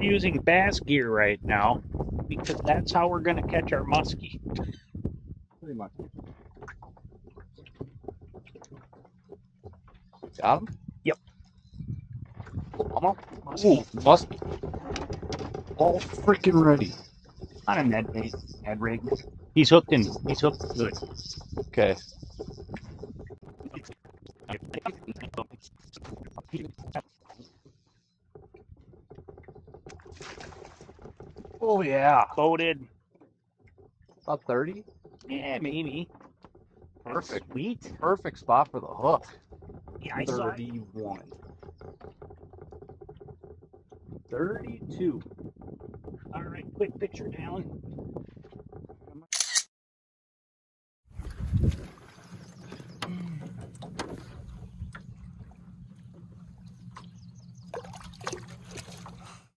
we're using bass gear right now because that's how we're going to catch our muskie. Pretty much. Got him? Almost. Ooh, must all freaking ready. On a Ned bait, Ned rig. He's hooked in. He's hooked good. Okay. Oh yeah. Loaded. About thirty. Yeah, maybe. Perfect. That's sweet. Perfect spot for the hook. Yeah, I 31. Saw 32. All right, quick picture down.